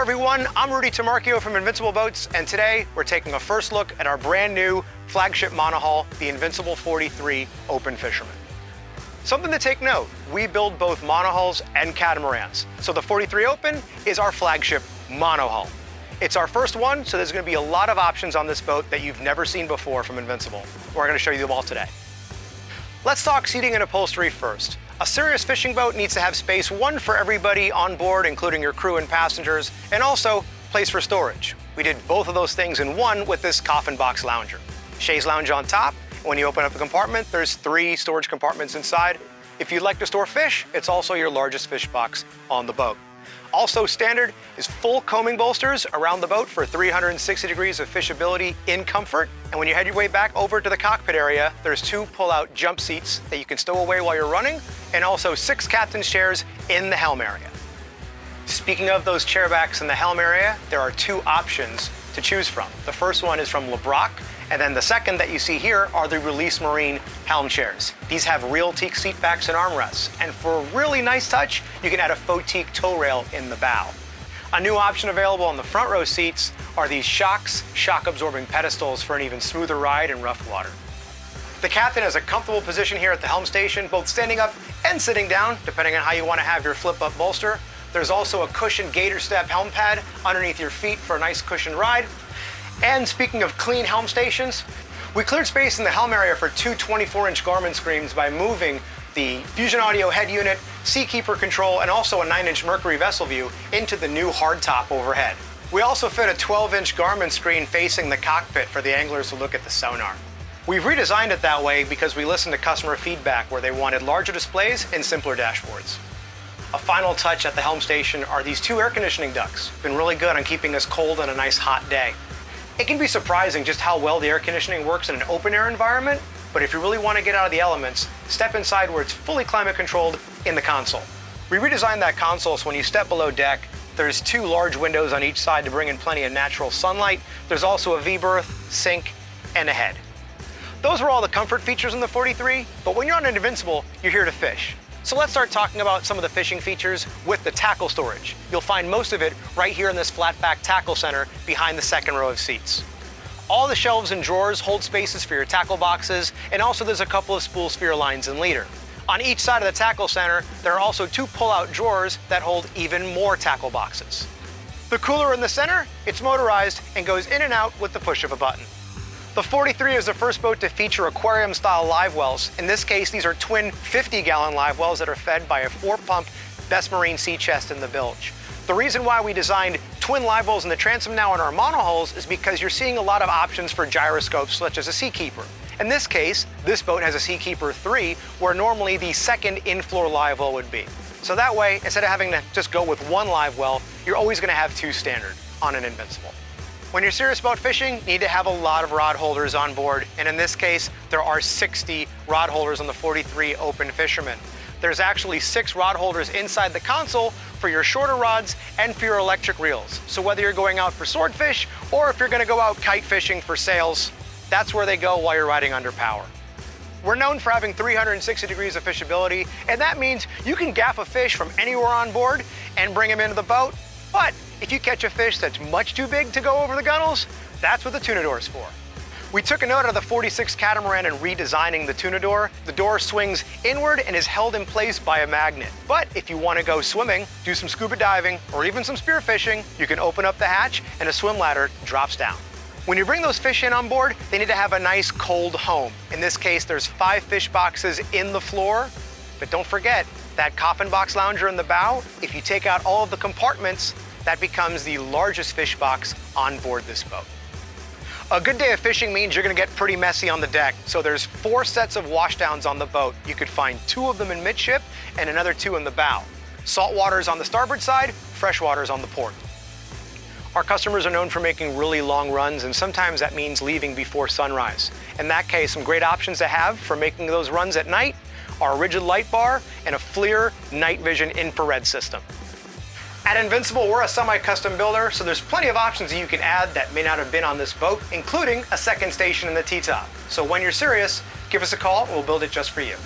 everyone, I'm Rudy Tamarchio from Invincible Boats, and today we're taking a first look at our brand new flagship monohull, the Invincible 43 Open Fisherman. Something to take note, we build both monohulls and catamarans. So the 43 Open is our flagship monohull. It's our first one, so there's gonna be a lot of options on this boat that you've never seen before from Invincible. We're gonna show you them all today. Let's talk seating and upholstery first. A serious fishing boat needs to have space, one for everybody on board, including your crew and passengers, and also place for storage. We did both of those things in one with this coffin box lounger. Chaise lounge on top. When you open up the compartment, there's three storage compartments inside. If you'd like to store fish, it's also your largest fish box on the boat. Also standard is full coaming bolsters around the boat for 360 degrees of fishability in comfort. And when you head your way back over to the cockpit area, there's two pull-out jump seats that you can stow away while you're running, and also six captain's chairs in the helm area. Speaking of those chairbacks in the helm area, there are two options to choose from. The first one is from Llebroc, and then the second that you see here are the Release Marine helm chairs. These have real teak seat backs and armrests. And for a really nice touch, you can add a faux teak tow rail in the bow. A new option available on the front row seats are these shocks shock absorbing pedestals for an even smoother ride in rough water. The captain has a comfortable position here at the helm station, both standing up and sitting down, depending on how you want to have your flip up bolster. There's also a cushioned gator step helm pad underneath your feet for a nice cushioned ride. And speaking of clean helm stations, we cleared space in the helm area for two 24-inch Garmin screens by moving the Fusion Audio head unit, Seakeeper control, and also a 9-inch Mercury vessel view into the new hardtop overhead. We also fit a 12-inch Garmin screen facing the cockpit for the anglers to look at the sonar. We've redesigned it that way because we listened to customer feedback where they wanted larger displays and simpler dashboards. A final touch at the helm station are these two air conditioning ducts. Been really good on keeping us cold on a nice hot day. It can be surprising just how well the air conditioning works in an open air environment, but if you really want to get out of the elements, step inside where it's fully climate controlled in the console. We redesigned that console so when you step below deck, there's two large windows on each side to bring in plenty of natural sunlight. There's also a V-berth, sink, and a head. Those are all the comfort features in the 43, but when you're on an Invincible, you're here to fish. So let's start talking about some of the fishing features with the tackle storage. You'll find most of it right here in this flat back tackle center behind the second row of seats. All the shelves and drawers hold spaces for your tackle boxes, and also there's a couple of spool sphere lines and leader. On each side of the tackle center, there are also two pull-out drawers that hold even more tackle boxes. The cooler in the center, it's motorized and goes in and out with the push of a button. The 43 is the first boat to feature aquarium-style live wells. In this case, these are twin 50-gallon live wells that are fed by a four-pump Best Marine sea chest in the bilge. The reason why we designed twin live wells in the transom now in our monohulls is because you're seeing a lot of options for gyroscopes, such as a Seakeeper. In this case, this boat has a Seakeeper 3, where normally the second in-floor live well would be. So that way, instead of having to just go with one live well, you're always gonna have two standard on an Invincible. When you're serious about fishing, you need to have a lot of rod holders on board. And in this case, there are 60 rod holders on the 43 Open Fisherman. There's actually six rod holders inside the console for your shorter rods and for your electric reels. So whether you're going out for swordfish or if you're gonna go out kite fishing for sails, that's where they go while you're riding under power. We're known for having 360 degrees of fishability, and that means you can gaff a fish from anywhere on board and bring him into the boat, but if you catch a fish that's much too big to go over the gunnels, that's what the tuna door is for. We took a note out of the 46 catamaran in redesigning the tuna door. The door swings inward and is held in place by a magnet. But if you want to go swimming, do some scuba diving, or even some spearfishing, you can open up the hatch and a swim ladder drops down. When you bring those fish in on board, they need to have a nice cold home. In this case, there's five fish boxes in the floor, but don't forget that coffin box lounger in the bow. If you take out all of the compartments, that becomes the largest fish box on board this boat. A good day of fishing means you're gonna get pretty messy on the deck. So there's four sets of washdowns on the boat. You could find two of them in midship and another two in the bow. Salt water is on the starboard side, fresh water is on the port. Our customers are known for making really long runs and sometimes that means leaving before sunrise. In that case, some great options to have for making those runs at night a rigid light bar and a FLIR night vision infrared system. At Invincible, we're a semi-custom builder, so there's plenty of options that you can add that may not have been on this boat, including a second station in the T-top. So when you're serious, give us a call and we'll build it just for you.